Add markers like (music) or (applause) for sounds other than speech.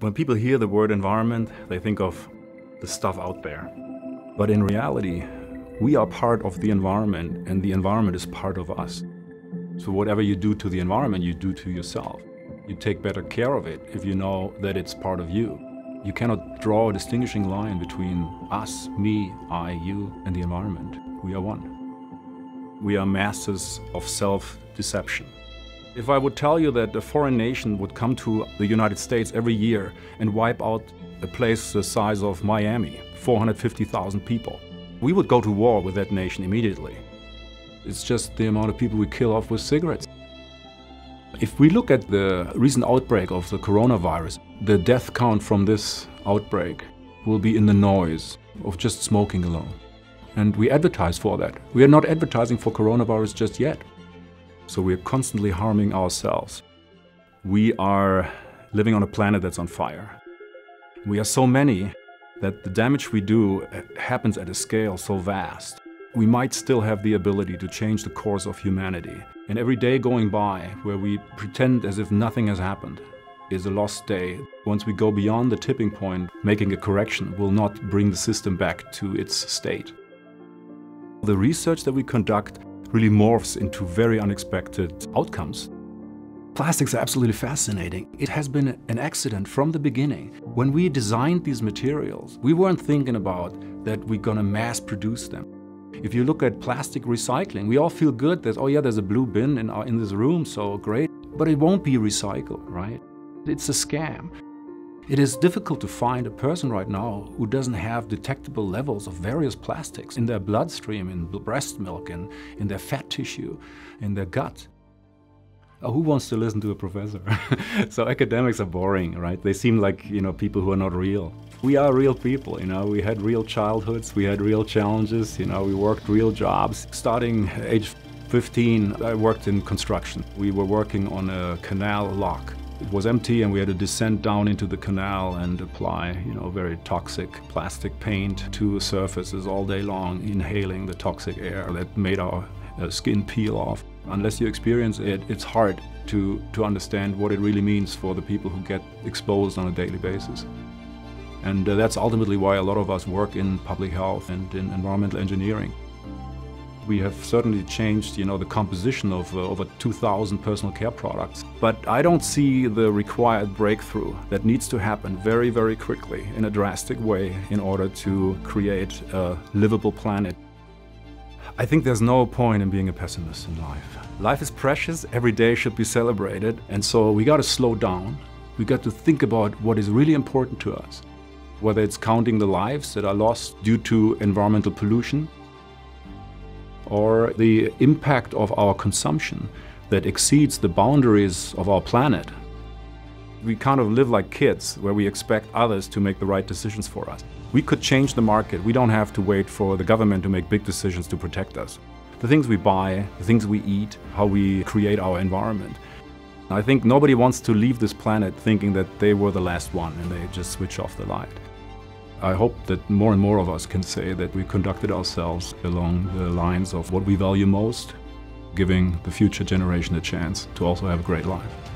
When people hear the word environment, they think of the stuff out there. But in reality, we are part of the environment and the environment is part of us. So whatever you do to the environment, you do to yourself. You take better care of it if you know that it's part of you. You cannot draw a distinguishing line between us, me, I, you, and the environment. We are one. We are masters of self-deception. If I would tell you that a foreign nation would come to the United States every year and wipe out a place the size of Miami, 450,000 people, we would go to war with that nation immediately. It's just the amount of people we kill off with cigarettes. If we look at the recent outbreak of the coronavirus, the death count from this outbreak will be in the noise of just smoking alone. And we advertise for that. We are not advertising for coronavirus just yet. So we're constantly harming ourselves. We are living on a planet that's on fire. We are so many that the damage we do uh, happens at a scale so vast. We might still have the ability to change the course of humanity. And every day going by where we pretend as if nothing has happened is a lost day. Once we go beyond the tipping point, making a correction will not bring the system back to its state. The research that we conduct really morphs into very unexpected outcomes. Plastics are absolutely fascinating. It has been an accident from the beginning. When we designed these materials, we weren't thinking about that we're gonna mass produce them. If you look at plastic recycling, we all feel good that, oh yeah, there's a blue bin in, our, in this room, so great. But it won't be recycled, right? It's a scam. It is difficult to find a person right now who doesn't have detectable levels of various plastics in their bloodstream, in breast milk, and in their fat tissue, in their gut. Oh, who wants to listen to a professor? (laughs) so academics are boring, right? They seem like, you know, people who are not real. We are real people, you know, we had real childhoods, we had real challenges, you know, we worked real jobs. Starting age 15, I worked in construction. We were working on a canal lock it was empty and we had to descend down into the canal and apply, you know, very toxic plastic paint to surfaces all day long, inhaling the toxic air that made our uh, skin peel off. Unless you experience it, it's hard to, to understand what it really means for the people who get exposed on a daily basis. And uh, that's ultimately why a lot of us work in public health and in environmental engineering. We have certainly changed, you know, the composition of uh, over 2,000 personal care products. But I don't see the required breakthrough that needs to happen very, very quickly in a drastic way in order to create a livable planet. I think there's no point in being a pessimist in life. Life is precious, every day should be celebrated, and so we got to slow down. We got to think about what is really important to us. Whether it's counting the lives that are lost due to environmental pollution, or the impact of our consumption that exceeds the boundaries of our planet. We kind of live like kids, where we expect others to make the right decisions for us. We could change the market. We don't have to wait for the government to make big decisions to protect us. The things we buy, the things we eat, how we create our environment. I think nobody wants to leave this planet thinking that they were the last one and they just switch off the light. I hope that more and more of us can say that we conducted ourselves along the lines of what we value most, giving the future generation a chance to also have a great life.